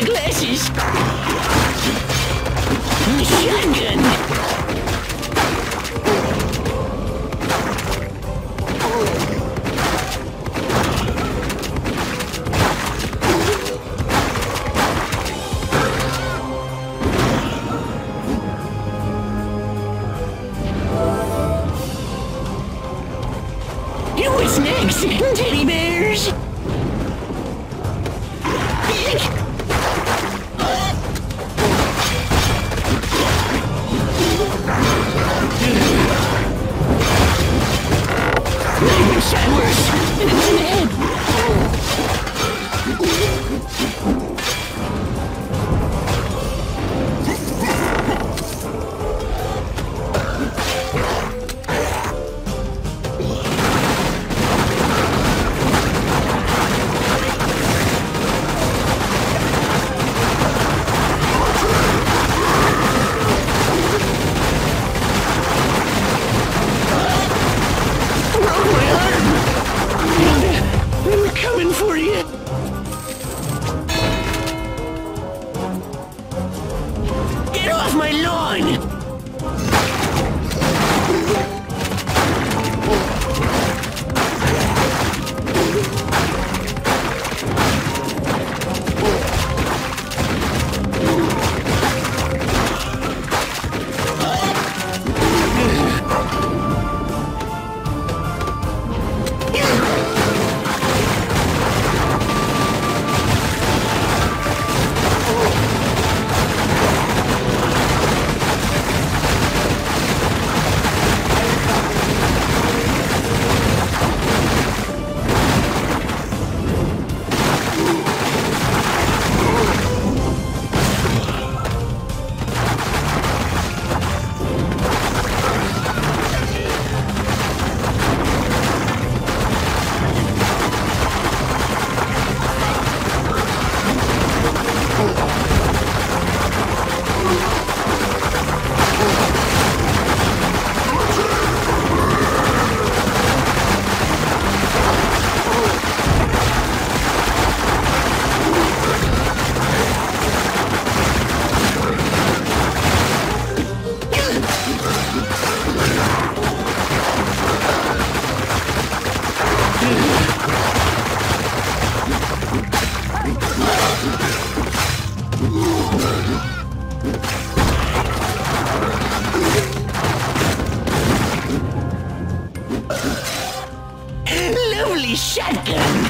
my glasses. Shotgun. Next? Teddy bears? Shot worse. It's Get off my lawn! Lovely shotgun!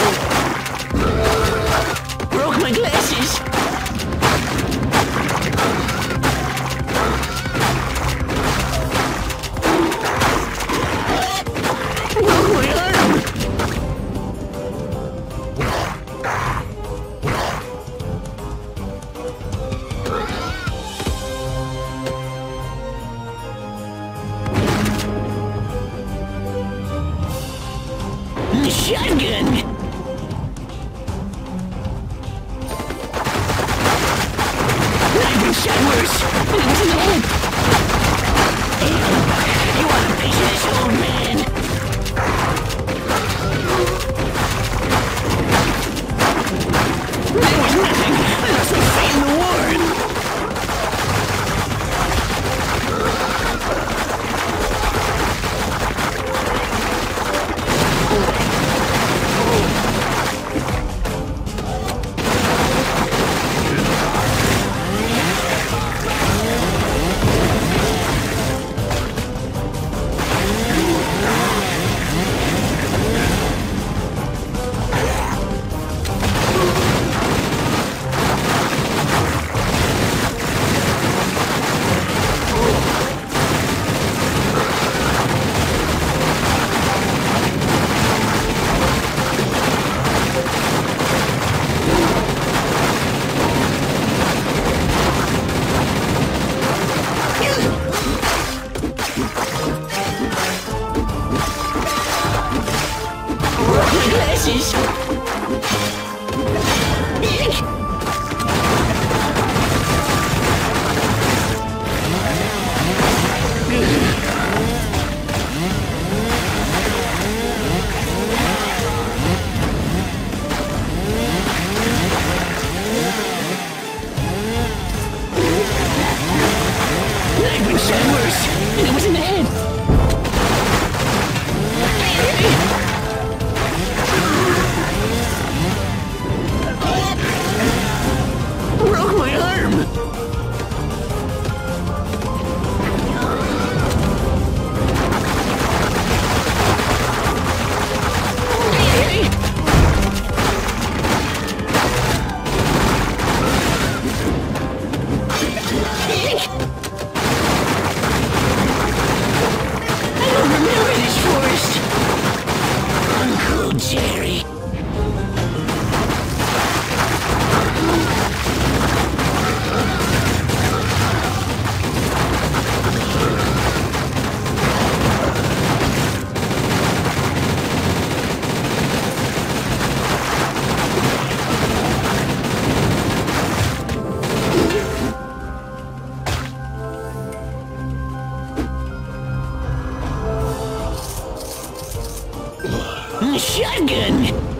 Shotgun! Been shot worse! You want a piece old man? 心者 shotgun!